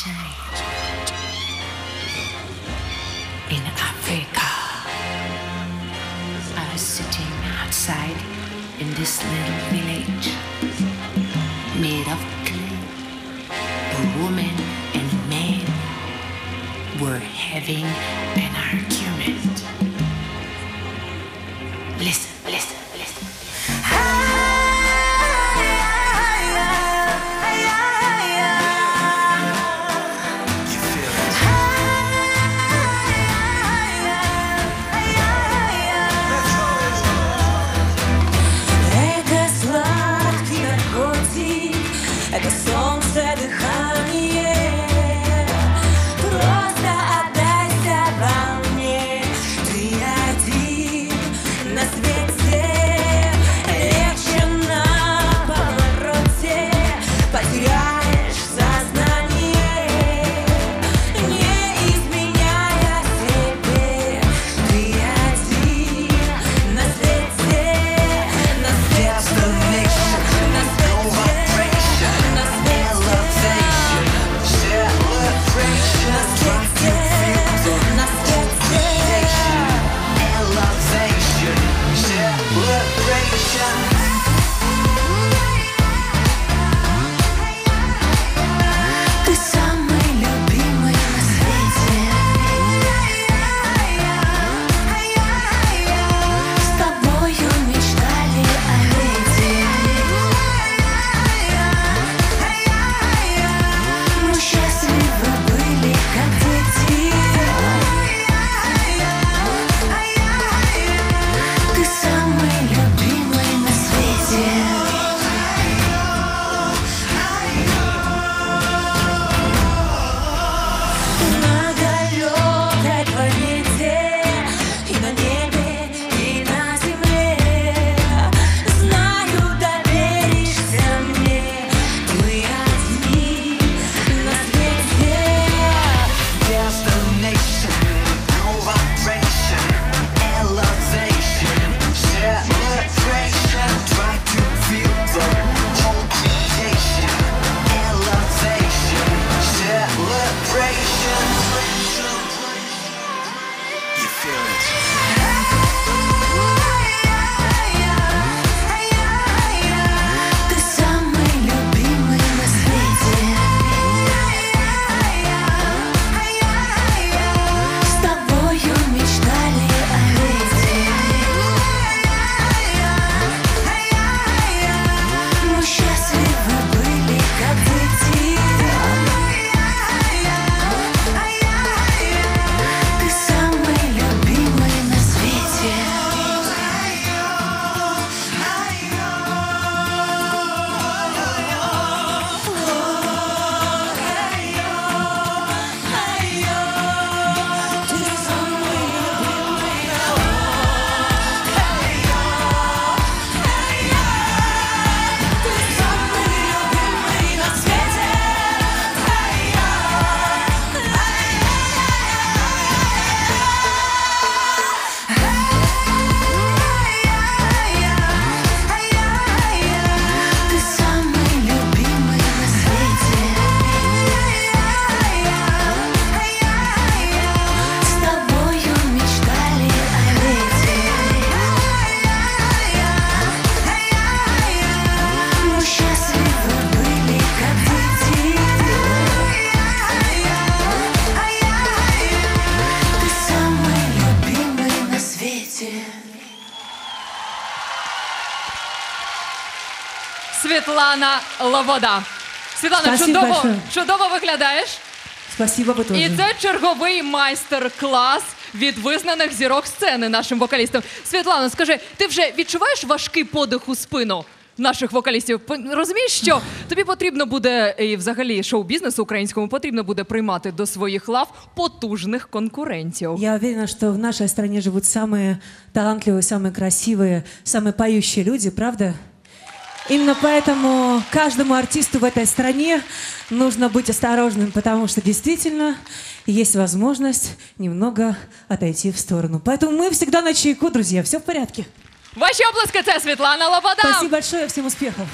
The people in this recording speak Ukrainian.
In Africa, I was sitting outside in this little village made of clay. A woman and a man were having an. Світлана Лобода. Світлана, Спасибо чудово, большое. чудово виглядаєш. Спасибо, вы тоже. І це черговий майстер-клас від визнаних зірок сцени нашим вокалістам. Світлана, скажи, ти вже відчуваєш важкий подих у спину? Наших вокалістів П- розумієш, що тобі потрібно буде і взагалі шоу-бізнесу українському потрібно буде приймати до своїх лав потужних конкурентів. Я уверена, что в нашей стране живут самые талантливые, самые красивые, самые поющие люди, правда? Именно поэтому каждому артисту в этой стране нужно быть осторожным, потому что действительно есть возможность немного отойти в сторону. Поэтому мы всегда на чайку, друзья. Все в порядке. Ваші обласки це Світлана Лобода. Спасибо большое, всем успехов.